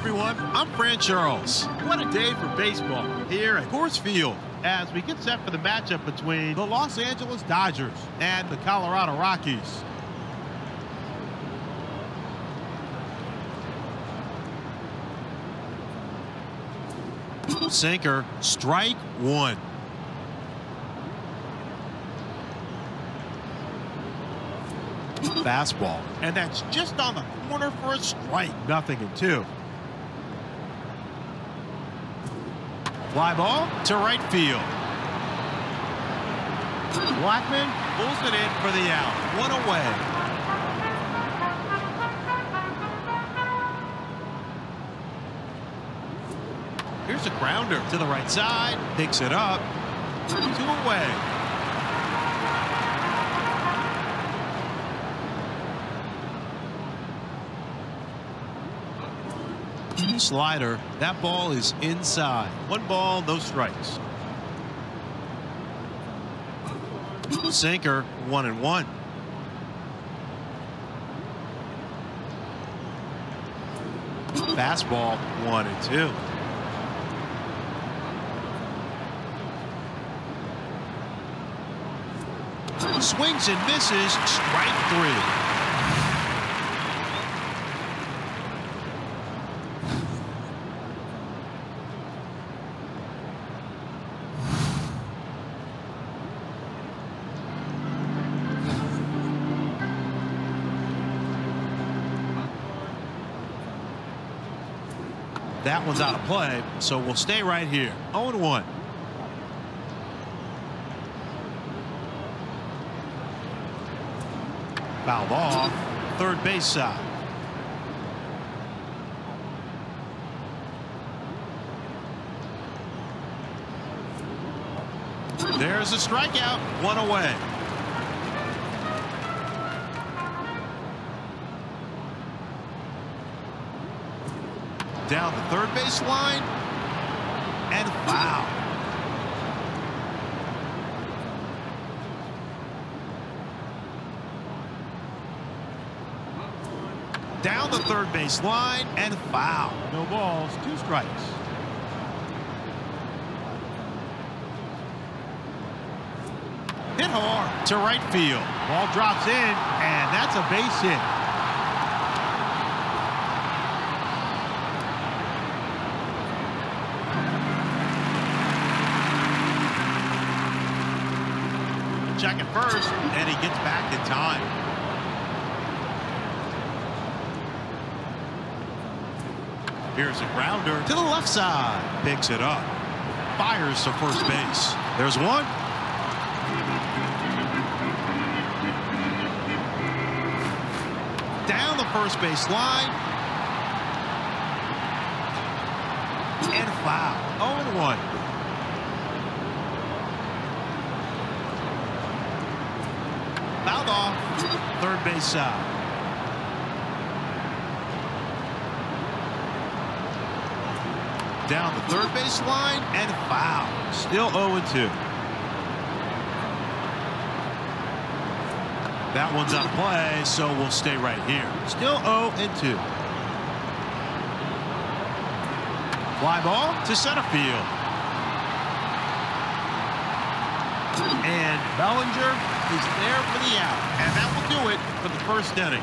everyone. I'm Fran Charles. What a day for baseball here at Coors Field as we get set for the matchup between the Los Angeles Dodgers and the Colorado Rockies. Sinker, strike one. Fastball, and that's just on the corner for a strike. Nothing in two. Fly ball to right field. Blackmon pulls it in for the out. One away. Here's a grounder to the right side. Picks it up. Two away. Slider. That ball is inside. One ball, no strikes. Sinker, one and one. Fastball, one and two. Swings and misses, strike three. That one's out of play, so we'll stay right here. 0-1. Fouled off. Third base side. There's a strikeout. One away. Third base line. And foul. Down the third base line and foul. No balls, two strikes. Hit hard to right field. Ball drops in, and that's a base hit. Checking first, and he gets back in time. Here's a grounder to the left side. Picks it up. Fires to first base. There's one. Down the first base line. And foul. 0-1. Off. Third base side. Down the third base line and foul. Still 0-2. That one's out of play, so we'll stay right here. Still 0-2. Fly ball to center field. And Bellinger is there for the out. And that will do it for the first inning.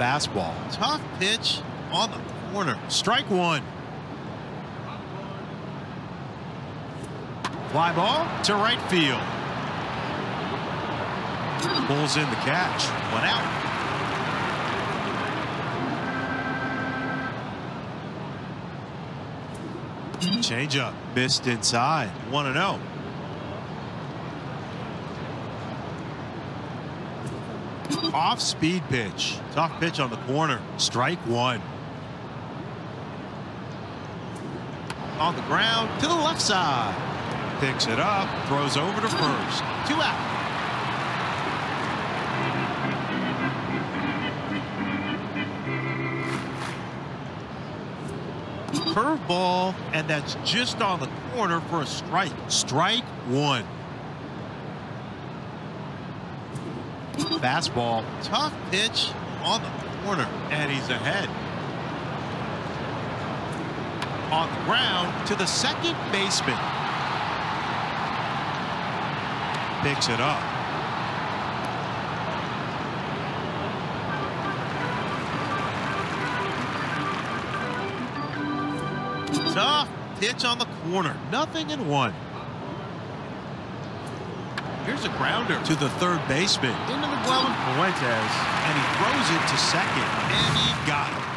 Fastball. Tough pitch on the corner. Strike one. Fly ball to right field. Pulls in the catch. One out. Change up. Missed inside. 1 0. Off speed pitch. Tough pitch on the corner. Strike one. On the ground to the left side. Picks it up. Throws over to first. Two out. Curveball, and that's just on the corner for a strike. Strike one. Fastball, tough pitch on the corner, and he's ahead. On the ground to the second baseman. Picks it up. Tough pitch on the corner. Nothing in one. Here's a grounder to the third baseman. Into the glove of Fuentes. And he throws it to second. And he got it.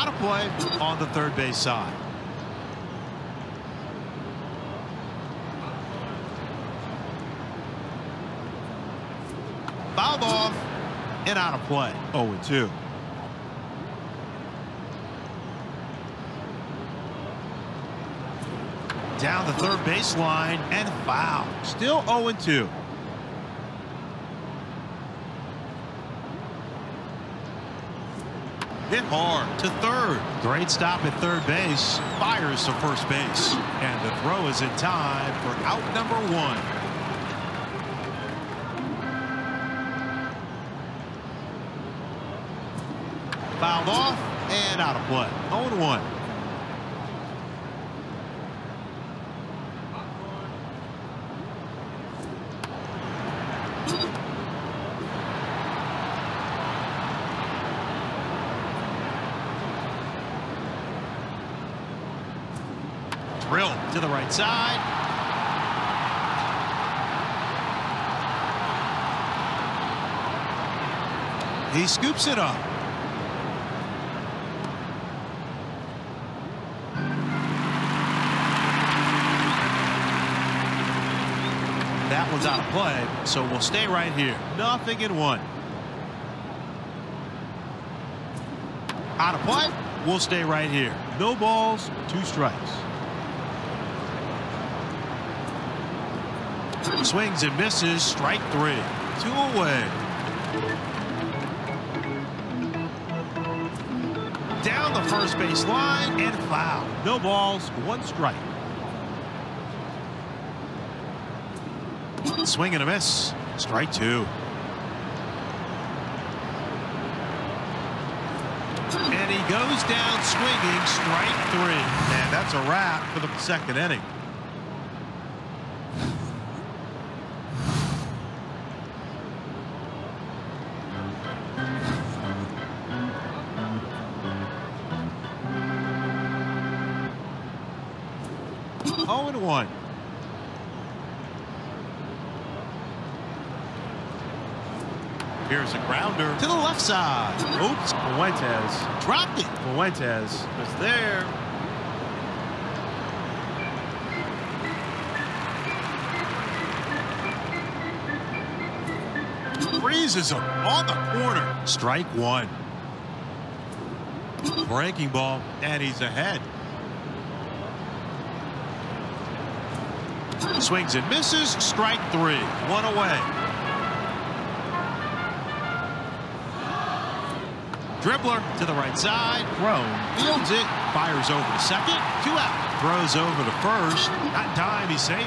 Out of play on the third base side. Fouled off and out of play. 0 2. Down the third baseline and foul. Still 0 2. Hit hard to third. Great stop at third base. Fires to first base. And the throw is in time for out number one. Fouled off and out of play. 0 1. To the right side. He scoops it up. That one's out of play, so we'll stay right here. Nothing in one. Out of play, we'll stay right here. No balls, two strikes. Swings and misses, strike three. Two away. Down the first base line and foul. No balls, one strike. Swing and a miss. Strike two. And he goes down swinging, strike three. And that's a wrap for the second inning. Oh and one. Here's a grounder to the left side. Oops, Fuentes dropped it. Fuentes was there. Freezes him on the corner. Strike one. Breaking ball, and he's ahead. Swings and misses. Strike three. One away. Dribbler to the right side. Thrown. Fields it. Fires over to second. Two out. Throws over to first. That time he's safe.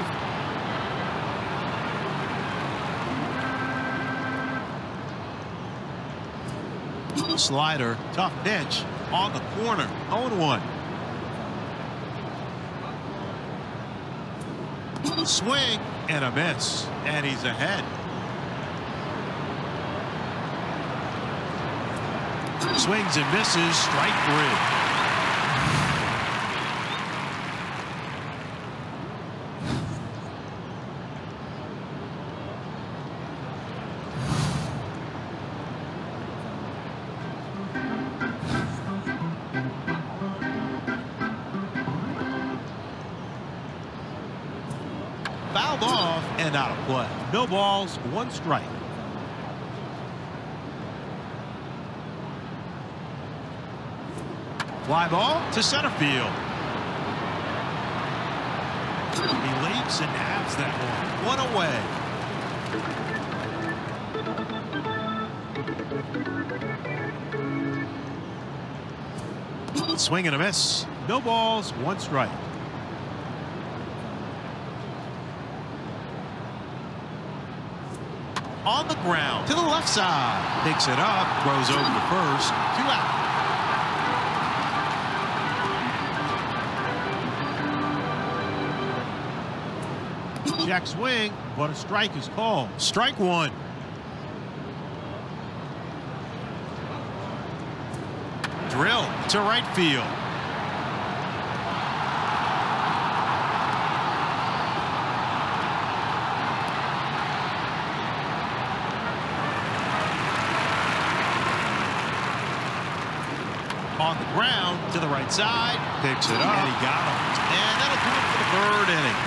Slider. Tough pitch. On the corner. 0-1. Swing and a miss. And he's ahead. Swings and misses. Strike three. No balls, one strike. Fly ball to center field. He leaps and nabs that one. One away. Swing and a miss. No balls, one strike. On the ground to the left side. Picks it up, throws over to first. Two out. Jack swing, but a strike is called. Strike one. Drill to right field. On the ground to the right side. Picks it up. And he got him. And that'll do it for the third inning.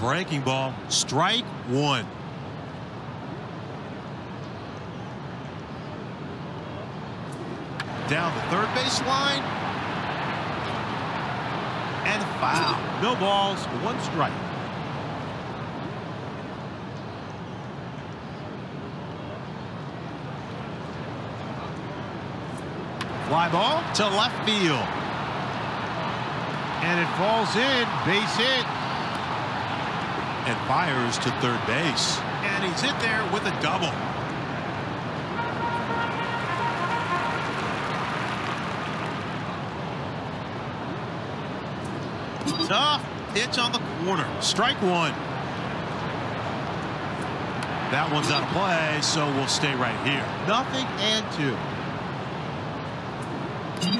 Breaking ball. Strike one. Down the third base line. And foul. No balls, one strike. Fly ball to left field. And it falls in, base hit and fires to third base. And he's in there with a double. Tough pitch on the corner. Strike one. That one's out of play, so we'll stay right here. Nothing and two.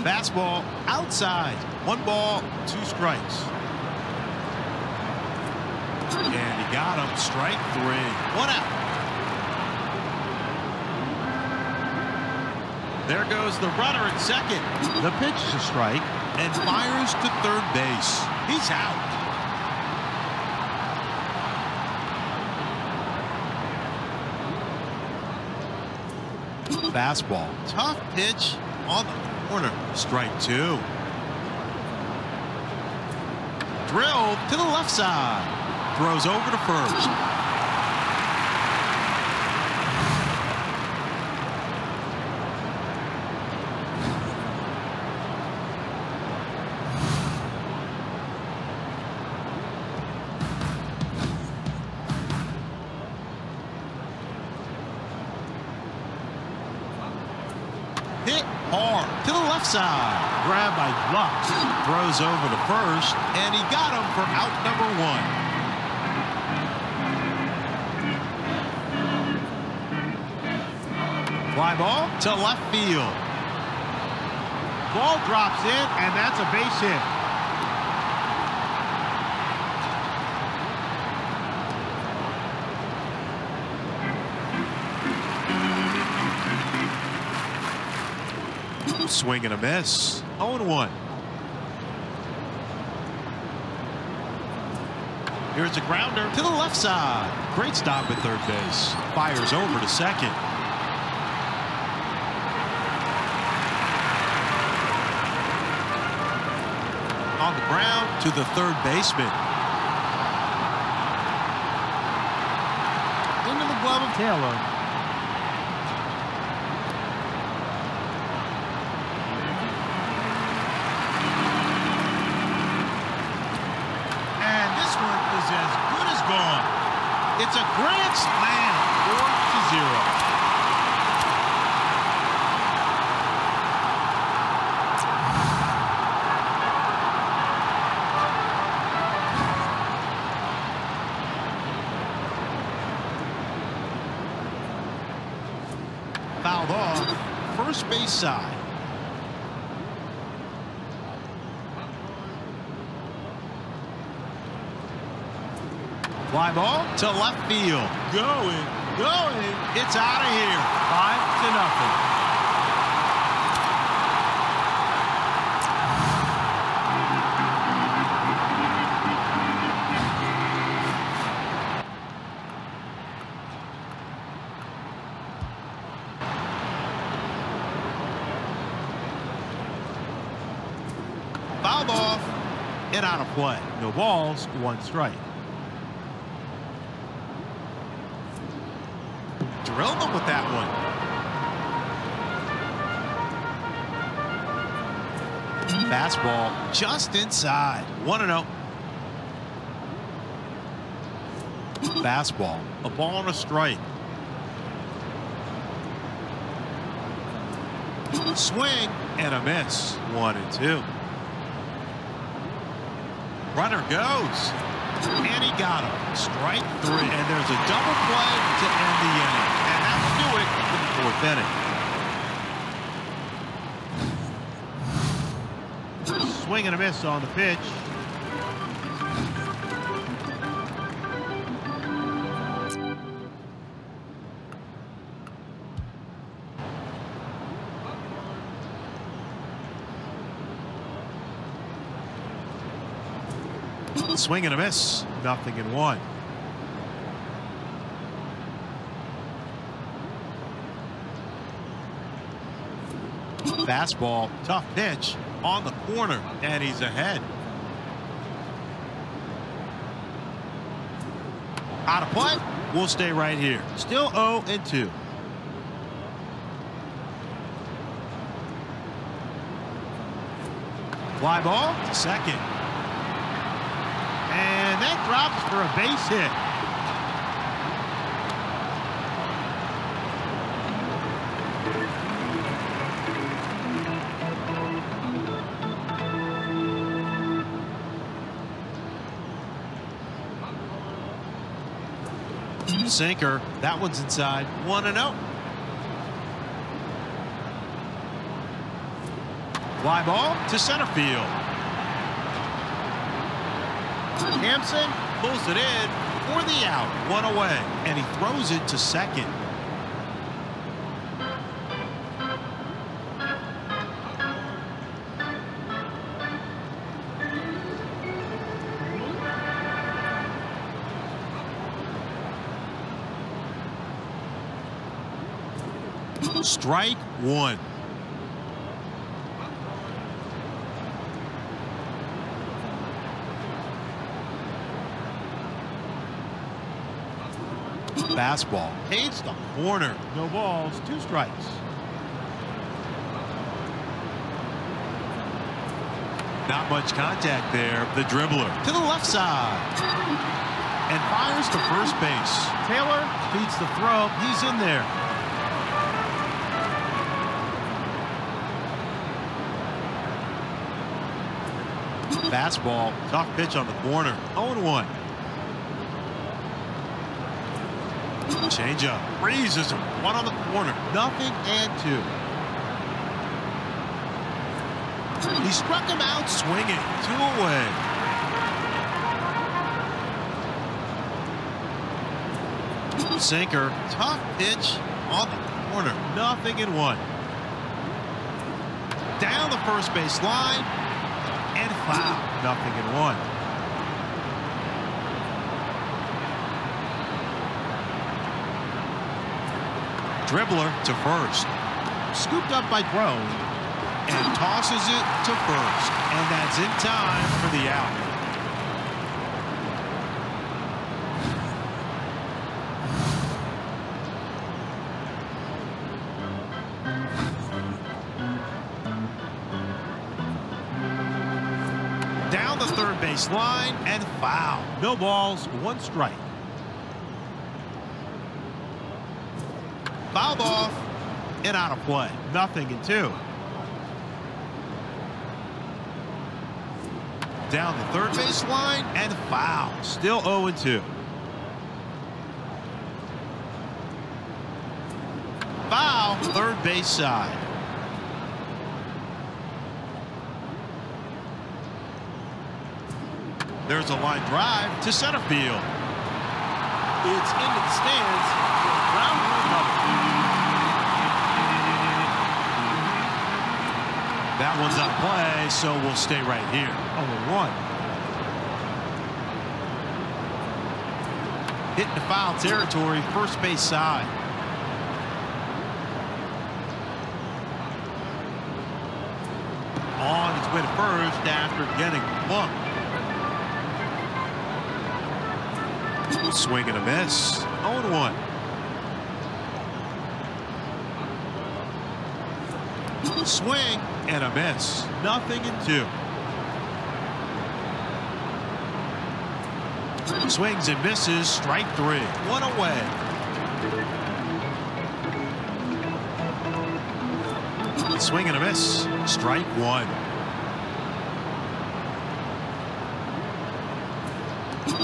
Fastball outside. One ball, two strikes. And he got him. Strike three. One out. There goes the runner at second. The pitch is a strike and fires to third base. He's out. Fastball. Tough pitch on the corner. Strike two. Drill to the left side. Throws over to first. Throws over to first, and he got him for out number one. Fly ball to left field. Ball drops in, and that's a base hit. Swing and a miss. 0-1. Here's a grounder to the left side. Great stop at third base. Fires over to second. on the ground to the third baseman. Into the glove of Taylor. And this one is as good as gone. It's a grand slam, 4 to 0. Fouled off first base side. Fly ball to left field. Going, going. It's out of here. Five to nothing. Fouled off and out of play. No balls, one strike. Drilled him with that one. Fastball just inside. 1 0. Fastball. A ball and a strike. Swing and a miss. 1 and 2. Runner goes. And he got him. Strike three. And there's a double play to end the inning. And that will do it for the fourth inning. Swing and a miss on the pitch. Swing and a miss. Nothing in one. Fastball, tough pitch on the corner, and he's ahead. Out of play. We'll stay right here. Still 0 and 2. Fly ball second. That drops for a base hit. Sinker. That one's inside. 1 0. Fly ball to center field. Hampson pulls it in for the out. One away. And he throws it to second. Strike one. Fastball. Hates the corner. No balls, two strikes. Not much contact there. The dribbler to the left side. And fires to first base. Taylor beats the throw. He's in there. Fastball. Tough pitch on the corner. 0-1. Changeup. Freezes him. One on the corner. Nothing and two. He struck him out swinging. Two away. Sinker. Tough pitch on the corner. Nothing in one. Down the first base line. And foul. Nothing in one. Dribbler to first. Scooped up by Cron. And tosses it to first. And that's in time for the out. Down the third base line and foul. No balls, one strike. Fouled off and out of play. Nothing in two. Down the third base line and foul. Still 0 2. Foul, third base side. There's a line drive to center field. It's in the stands. That one's of play, so we'll stay right here. 0 1. Hitting the foul territory, first base side. On its way to first after getting bumped. Swing and a miss. 0-1. Swing And a miss. Nothing in two. Swings and misses. Strike three. One away. Swing and a miss. Strike one.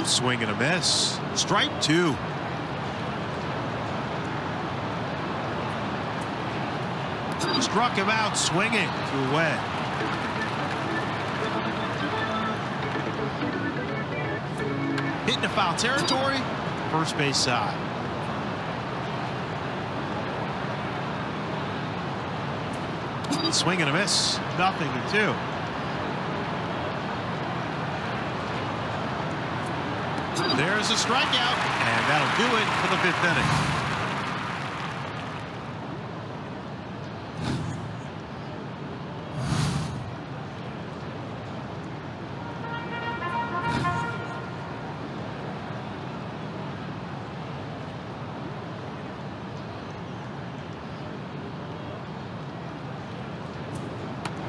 Swing and a miss. Strike two. Struck him out swinging. Two away. Hitting the foul territory. First base side. Swing and a miss. Nothing in two. There's a strikeout, and that'll do it for the fifth inning.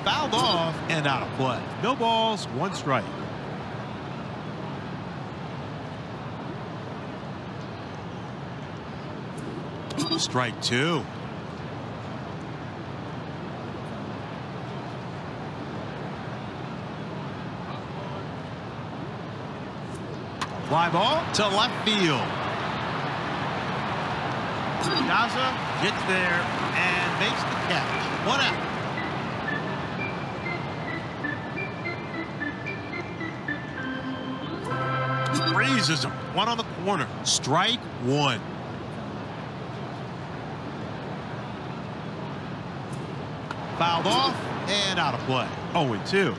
Fouled off and out of play. No balls, one strike. Strike two. Fly ball to left field. Daza gets there and makes the catch. One out. Freezes him. One on the corner. Strike one. Fouled off and out of play. 0-2.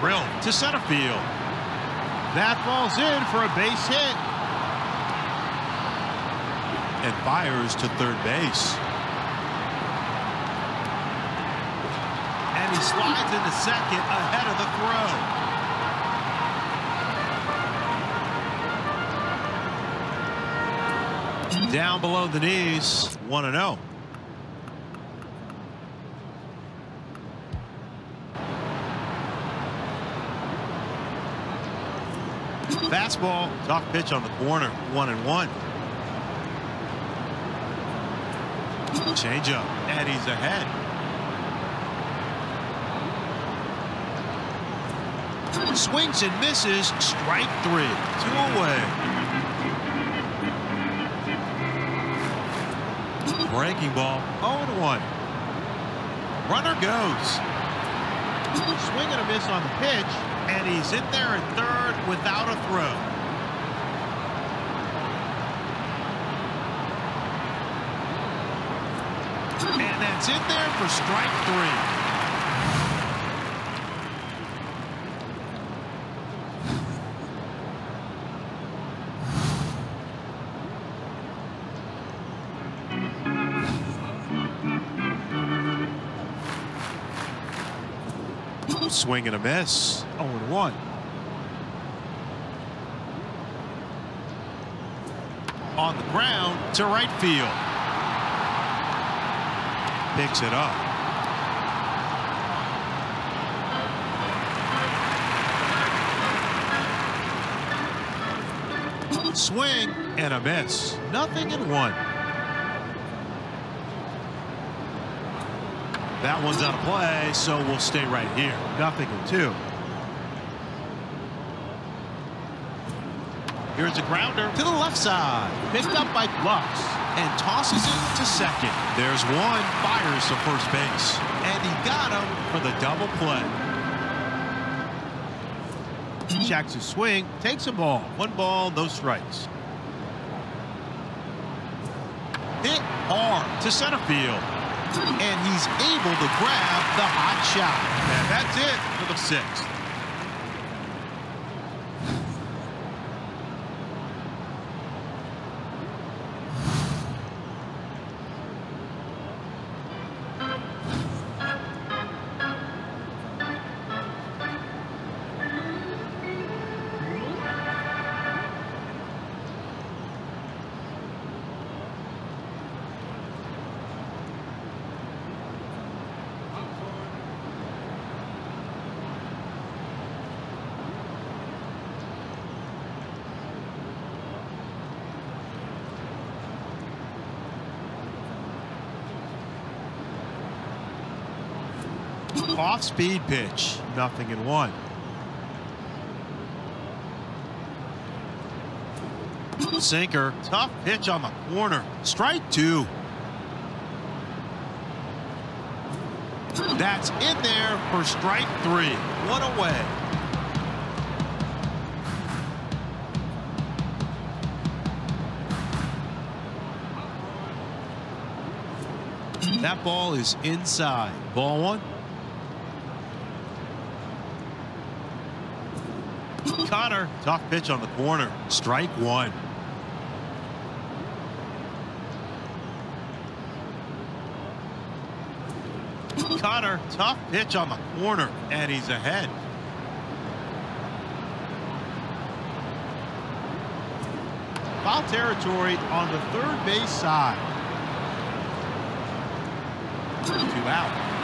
Drill to center field. That falls in for a base hit. And fires to third base. He slides into second ahead of the throw. Down below the knees. 1 0. Fastball, tough pitch on the corner, one and one. Changeup. And he's ahead. Swings and misses, strike three, two away. Breaking ball, 0 1. Runner goes. Swing and a miss on the pitch, and he's in there at third without a throw. And that's in there for strike three. Swing and a miss. 0 1. On the ground to right field. Picks it up. Swing And a miss. Nothing in one. That one's out of play, so we'll stay right here. Nothing in two. Here's a grounder to the left side. Picked up by Lux and tosses it to second. There's one. Fires to first base. And he got him for the double play. Checks his swing, takes a ball. One ball, no strikes. Hit hard to center field. And he's able to grab the hot shot. And that's it for the sixth. Off speed pitch. Nothing in one. Sinker. Tough pitch on the corner. Strike two. That's in there for strike three. One away. That ball is inside. Ball one. Connor, tough pitch on the corner. Strike one. Connor, tough pitch on the corner, and he's ahead. Foul territory on the third base side. Two out.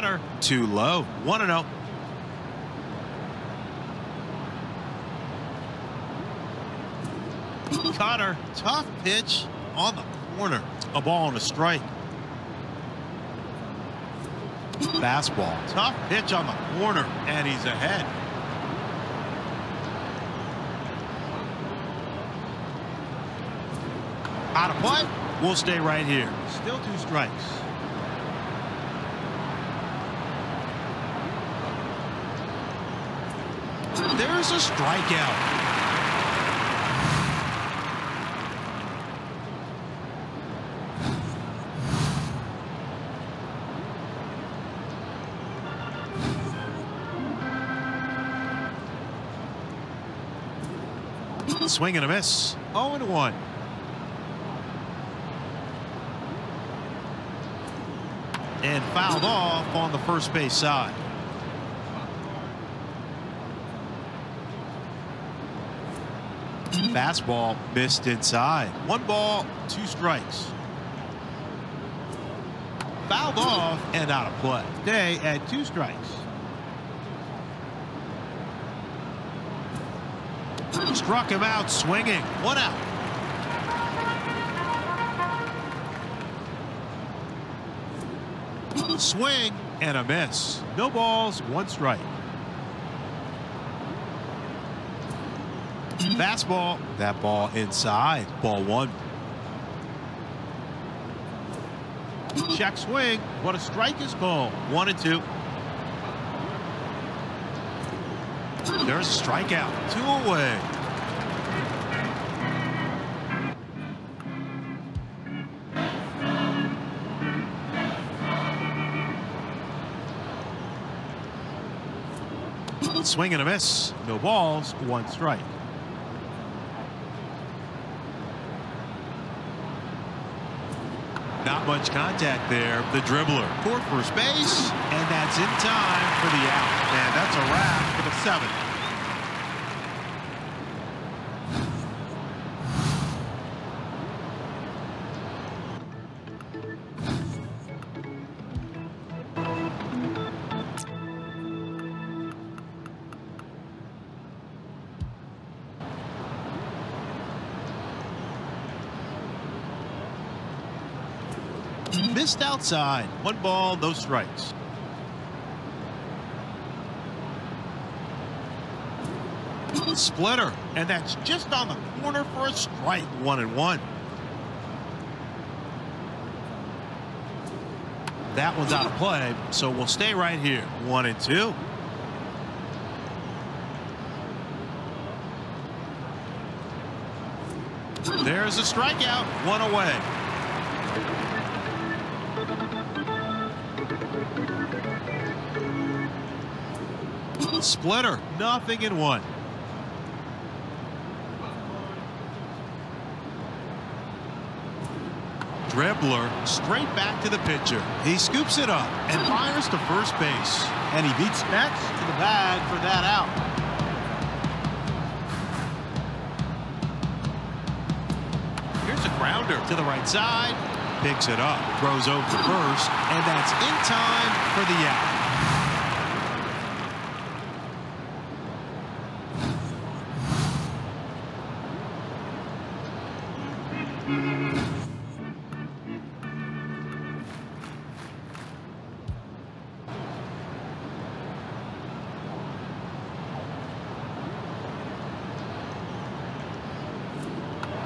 Connor, too low. 1 0. Connor, tough pitch on the corner. A ball and a strike. Fastball. Tough pitch on the corner, and he's ahead. Out of play. We'll stay right here. Still two strikes. There's a strikeout. Swing and a miss. 0 and 1. And fouled off on the first base side. Fastball missed inside. One ball, two strikes. Fouled off and out of play. Day at two strikes. Struck him out swinging. One out. Swing and a miss. No balls, one strike. Fastball. That ball inside. Ball one. Check swing. What a strike is called. One and two. There's a strikeout. Two away. Swing and a miss. No balls, one strike. Much contact there. The dribbler. Toward first base, and that's in time for the out. And that's a wrap for the seventh. Missed outside. One ball, no strikes. Splitter, and that's just on the corner for a strike. One and one. That one's out of play, so we'll stay right here. One and two. There's a strikeout. One away. Splitter, nothing in one. Dribbler straight back to the pitcher. He scoops it up and fires to first base. And he beats Betts to the bag for that out. Here's a grounder to the right side. Picks it up, throws over first, and that's in time for the out.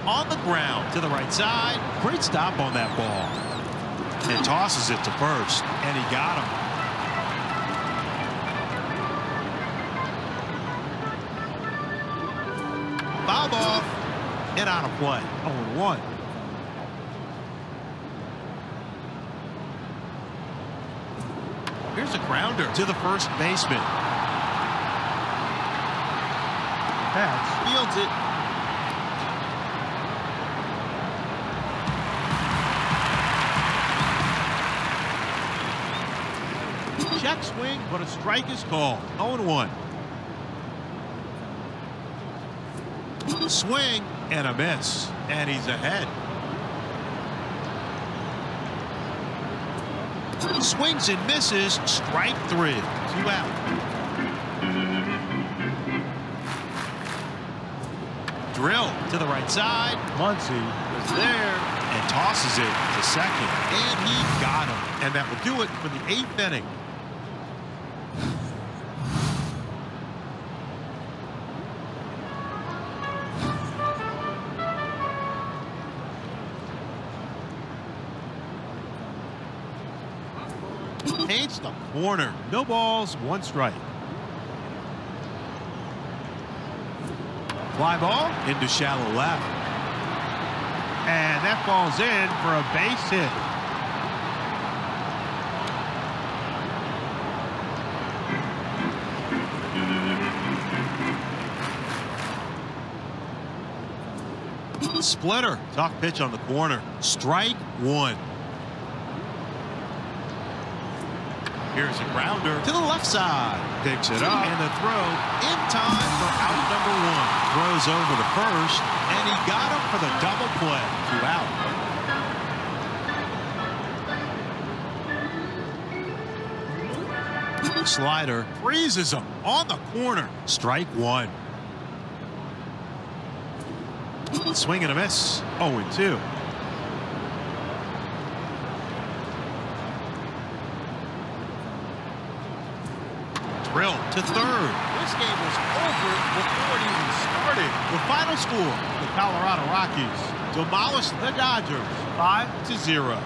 on the ground to the right side. Great stop on that ball. And tosses it to first. And he got him. Foul off and out of play. 0-1. Here's a grounder to the first baseman. Pats Fields it. Check swing, but a strike is called. 0-1. Swing and a miss. And he's ahead. Swings and misses. Strike three. Two out. Drill to the right side. Muncy is there and tosses it to second. And he got him. And that will do it for the eighth inning. Corner. No balls, one strike. Fly ball into shallow left. And that falls in for a base hit. Splitter. Tough pitch on the corner. Strike one. Here's a grounder to the left side. Picks it up. And the throw in time for out number one. Throws over to first. And he got him for the double play. Two out. Slider freezes him on the corner. Strike one. Swing and a miss. 0 2. Drill to third. This game was over before it even started. The final score, the Colorado Rockies demolished the Dodgers 5 to 0.